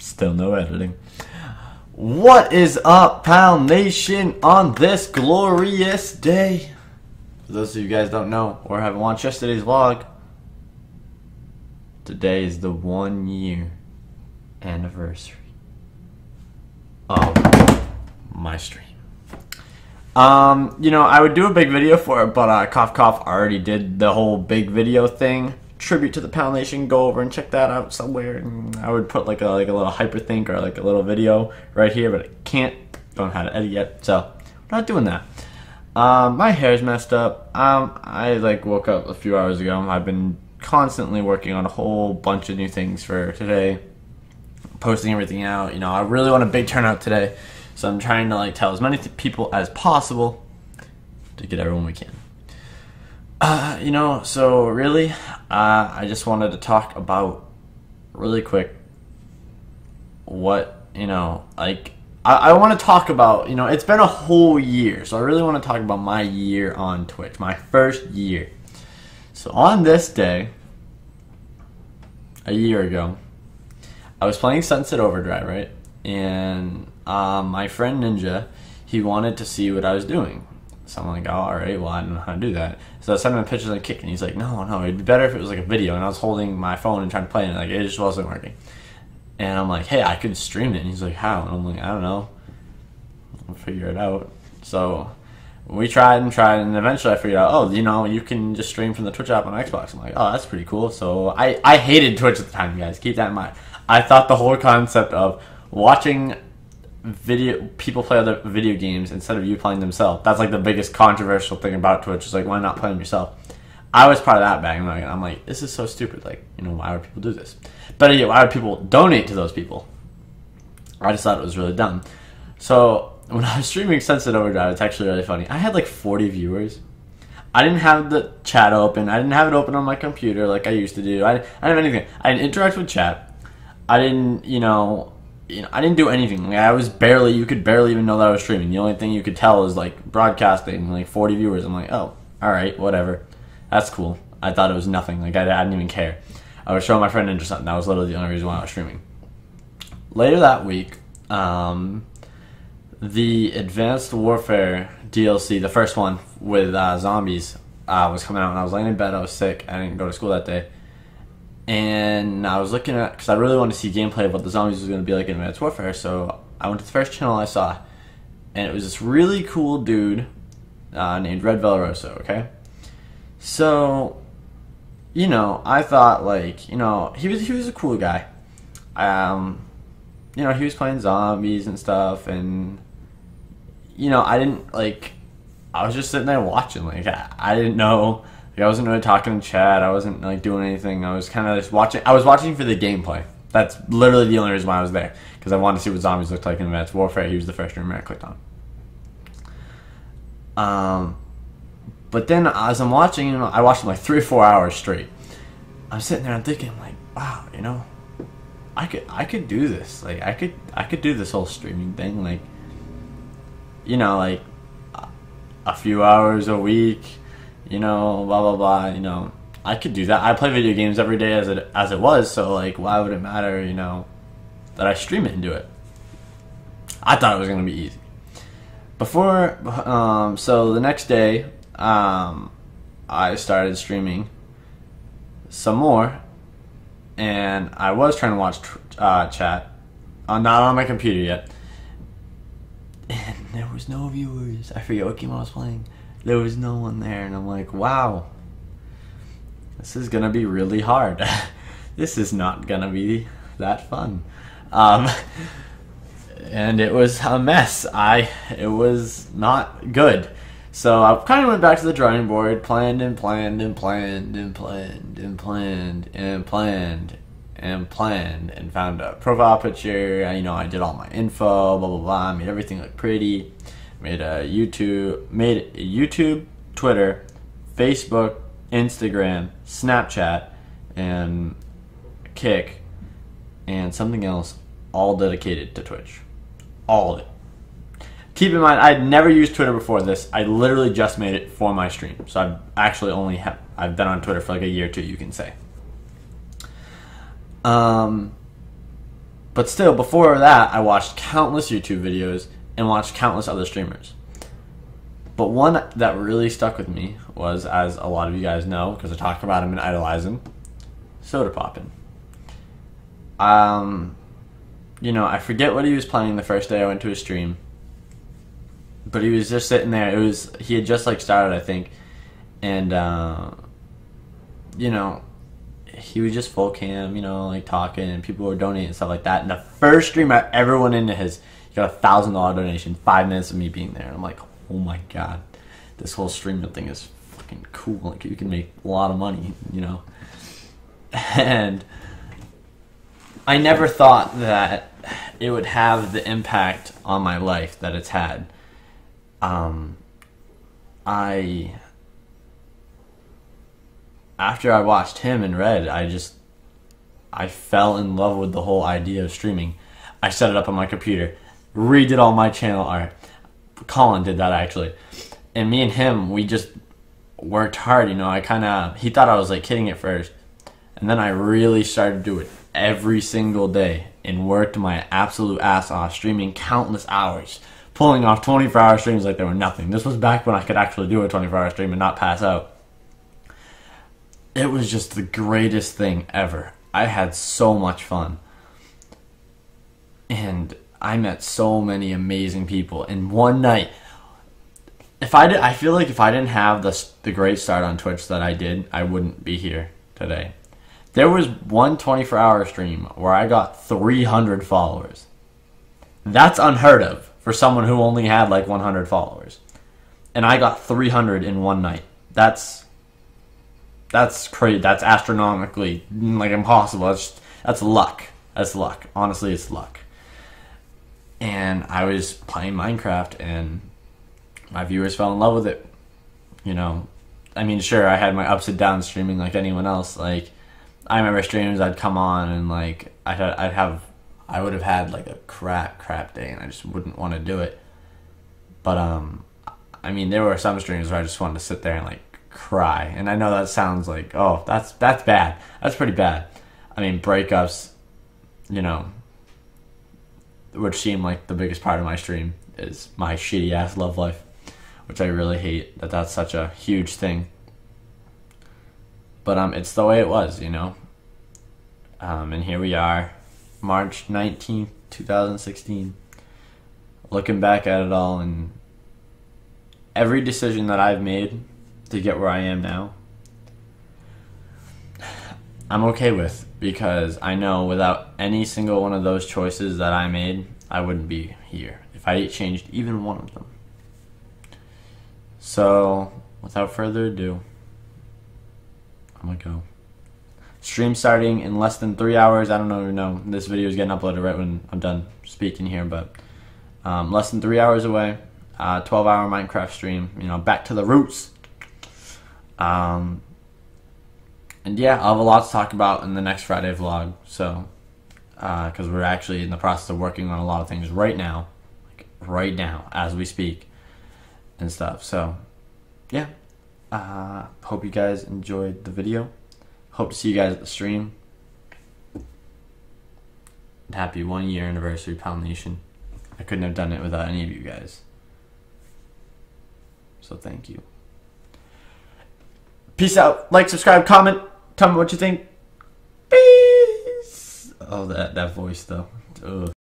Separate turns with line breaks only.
Still no editing. What is up, Pound Nation, on this glorious day? For those of you guys don't know or haven't watched yesterday's vlog, today is the one year anniversary of my stream. Um, you know, I would do a big video for it, but uh, Cough Cough already did the whole big video thing. Tribute to the Pound Nation. Go over and check that out somewhere. And I would put like a like a little hyperthink or like a little video right here, but I can't. Don't know how to edit yet, so we're not doing that. Um, my hair's messed up. Um, I like woke up a few hours ago. I've been constantly working on a whole bunch of new things for today, posting everything out. You know, I really want a big turnout today. So I'm trying to like tell as many people as possible to get everyone we can. Uh, you know, so really, uh, I just wanted to talk about really quick what you know, like I, I want to talk about. You know, it's been a whole year, so I really want to talk about my year on Twitch, my first year. So on this day, a year ago, I was playing Sunset Overdrive, right? And um, my friend Ninja, he wanted to see what I was doing. So I'm like, oh, all right, well, I don't know how to do that. So I sent him pictures of the kick, and he's like, no, no, it'd be better if it was like a video. And I was holding my phone and trying to play, it, and like it just wasn't working. And I'm like, hey, I could stream it. And he's like, how? And I'm like, I don't know. We'll figure it out. So we tried and tried, and eventually I figured out, oh, you know, you can just stream from the Twitch app on Xbox. I'm like, oh, that's pretty cool. So I, I hated Twitch at the time, guys. Keep that in mind. I thought the whole concept of watching video people play other video games instead of you playing themselves. That's like the biggest controversial thing about Twitch. Is like, why not play them yourself? I was part of that. Like, I'm like, this is so stupid. Like, you know, why would people do this? But yeah, why would people donate to those people? I just thought it was really dumb. So when I was streaming Sunset Overdrive, it's actually really funny. I had like 40 viewers. I didn't have the chat open. I didn't have it open on my computer like I used to do. I, I didn't have anything. I didn't interact with chat. I didn't, you know, you know, I didn't do anything. Like I was barely, you could barely even know that I was streaming. The only thing you could tell is like broadcasting, like 40 viewers. I'm like, oh, all right, whatever. That's cool. I thought it was nothing. Like I, I didn't even care. I was showing my friend Ninja something. That was literally the only reason why I was streaming. Later that week, um, the Advanced Warfare DLC, the first one with uh, zombies, uh, was coming out, and I was laying in bed. I was sick. I didn't go to school that day and I was looking at because I really wanted to see gameplay of what the zombies was going to be like in Advanced Warfare. So I went to the first channel I saw, and it was this really cool dude uh, named Red Velaroso. Okay, so you know I thought like you know he was he was a cool guy. Um, you know he was playing zombies and stuff, and you know I didn't like. I was just sitting there watching. Like I, I didn't know I wasn't really talking in chat. I wasn't like doing anything. I was kind of just watching. I was watching for the gameplay. That's literally the only reason why I was there because I wanted to see what zombies looked like in Advanced Warfare. He was the first streamer I clicked on. Um, but then as I'm watching, you know, I watched him like three or four hours straight. I'm sitting there and thinking like, wow, you know, I could I could do this. Like I could I could do this whole streaming thing. Like, you know, like a few hours a week you know, blah blah blah. You know, I could do that. I play video games every day as it as it was, so like, why would it matter? You know, that I stream it and do it. I thought it was gonna be easy. Before, um, so the next day, um, I started streaming some more, and I was trying to watch uh, chat, uh, not on my computer yet, and there was no viewers. I forget what game I was playing there was no one there and i'm like wow. This is gonna be really hard. This is not gonna be that fun. Um, and it was a mess. I it was not good. So i kind of went back to the drawing board planned and planned and planned and planned and planned and planned and planned and found a profile picture. You know i did all my info blah blah blah. I made everything look pretty made a YouTube, made YouTube, Twitter, Facebook, Instagram, Snapchat, and Kik, and something else, all dedicated to Twitch. All of it. Keep in mind, I'd never used Twitter before this. I literally just made it for my stream. So I've actually only have I've been on Twitter for like a year or two, you can say. Um, But still, before that, I watched countless YouTube videos and watched countless other streamers. But one that really stuck with me was, as a lot of you guys know, because I talk about him and idolize him, Sodapoppin. Um, you know, I forget what he was playing the first day I went to his stream, but he was just sitting there. It was he had just like started, I think, and uh, you know, he was just full cam, you know, like talking, and people were donating and stuff like that. And the first stream I ever went into his, got a thousand dollar donation, five minutes of me being there. And I'm like, oh my god, this whole streaming thing is fucking cool. Like you can make a lot of money, you know. And I never thought that it would have the impact on my life that it's had. Um, I after I watched him and read, I just I fell in love with the whole idea of streaming. I set it up on my computer, redid all my channel art. Colin did that actually, and me and him we just worked hard. You know, I kind of he thought I was like kidding at first, and then I really started to do it every single day and worked my absolute ass off, streaming countless hours, pulling off 24 hour streams like they were nothing. This was back when I could actually do a 24 hour stream and not pass out it was just the greatest thing ever. I had so much fun. And I met so many amazing people in one night. If I did, I feel like if I didn't have the the great start on Twitch that I did, I wouldn't be here today. There was one 24 hour stream where I got 300 followers. That's unheard of for someone who only had like 100 followers. And I got 300 in one night. That's that's crazy. That's astronomically like impossible. That's that's luck. That's luck. Honestly, it's luck. And I was playing Minecraft, and my viewers fell in love with it. You know, I mean, sure, I had my ups and downs streaming like anyone else. Like, I remember streams I'd come on and like I'd I'd have I would have had like a crap crap day, and I just wouldn't want to do it. But um, I mean, there were some streams where I just wanted to sit there and like cry. And I know that sounds like, oh, that's that's bad. That's pretty bad. I mean, breakups, you know, which seem like the biggest part of my stream is my shitty ass love life, which I really hate that that's such a huge thing. But um, it's the way it was, you know. Um, and here we are, March nineteenth, two thousand sixteen. Looking back at it all, and every decision that I've made to get where I am now, I'm okay with because I know without any single one of those choices that I made, I wouldn't be here if I changed even one of them. So, without further ado, I'm gonna go. Stream starting in less than three hours. I don't know. know this video is getting uploaded right when I'm done speaking here, but um, less than three hours away. Uh, 12 hour Minecraft stream. You know, back to the roots. Um, and yeah, I'll have a lot to talk about in the next Friday vlog. So, because uh, we're actually in the process of working on a lot of things right now, like right now as we speak, and stuff. So, yeah. Uh, hope you guys enjoyed the video. Hope to see you guys at the stream. Happy one year anniversary, Pound Nation. I couldn't have done it without any of you guys. So thank you. Peace out. Like, subscribe, comment. Tell me what you think. Peace. Oh, that, that voice, though. Ugh.